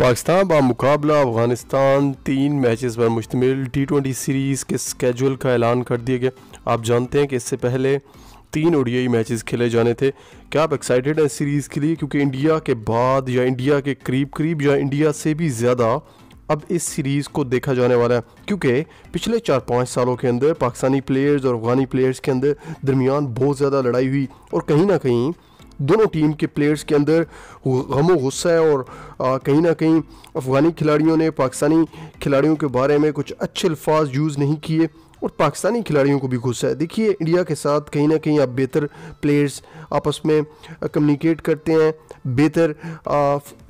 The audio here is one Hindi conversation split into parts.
पाकिस्तान बा मुकाबला अफ़गानिस्तान तीन मैचेस पर मुश्तमिल टी ट्वेंटी सीरीज़ के स्केजूल का ऐलान कर दिया गया। आप जानते हैं कि इससे पहले तीन ओडियाई मैचेस खेले जाने थे। क्या आप एक्साइटेड हैं सीरीज़ के लिए? क्योंकि इंडिया के बाद या इंडिया के करीब करीब या इंडिया से भी ज़्यादा अब इस सीरीज़ को देखा जाने वाला है। क्योंकि पिछले चार पाँच सालों के अंदर पाकिस्तानी प्लेयर्स और अफगानी प्लेयर्स के अंदर दरमियान बहुत ज़्यादा लड़ाई हुई और कहीं ना कहीं दोनों टीम के प्लेयर्स के अंदर गम गुस्सा है और कहीं ना कहीं अफ़गानी खिलाड़ियों ने पाकिस्तानी खिलाड़ियों के बारे में कुछ अच्छे अल्फाज यूज़ नहीं किए और पाकिस्तानी खिलाड़ियों को भी गुस्सा है। देखिए इंडिया के साथ कहीं ना कहीं आप बेहतर प्लेयर्स आपस में कम्युनिकेट करते हैं, बेहतर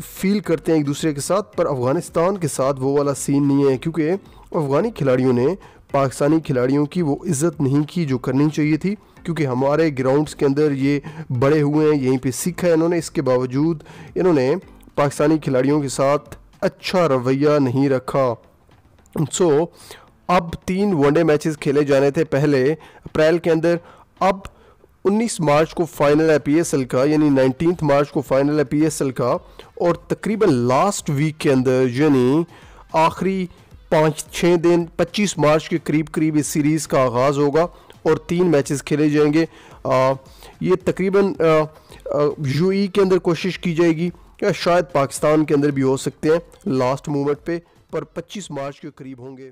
फील करते हैं एक दूसरे के साथ, पर अफ़गानिस्तान के साथ वो वाला सीन नहीं है, क्योंकि अफ़गानी खिलाड़ियों ने पाकिस्तानी खिलाड़ियों की वो इज़्ज़त नहीं की जो करनी चाहिए थी क्योंकि हमारे ग्राउंड्स के अंदर ये बड़े हुए हैं यहीं पे सीखा है इन्होंने। इसके बावजूद इन्होंने पाकिस्तानी खिलाड़ियों के साथ अच्छा रवैया नहीं रखा। सो so, अब तीन वनडे मैचेस खेले जाने थे पहले अप्रैल के अंदर। अब 19 मार्च को फाइनल है पीएसएल का यानी नाइनटीन मार्च को फाइनल है पीएसएल का और तकरीबन लास्ट वीक के अंदर यानी आखिरी पाँच छः दिन 25 मार्च के करीब करीब इस सीरीज़ का आगाज़ होगा और तीन मैचेस खेले जाएँगे। आ, ये तकरीबन यूई के अंदर कोशिश की जाएगी या शायद पाकिस्तान के अंदर भी हो सकते हैं। लास्ट मोमेंट पे पर 25 मार्च के करीब होंगे।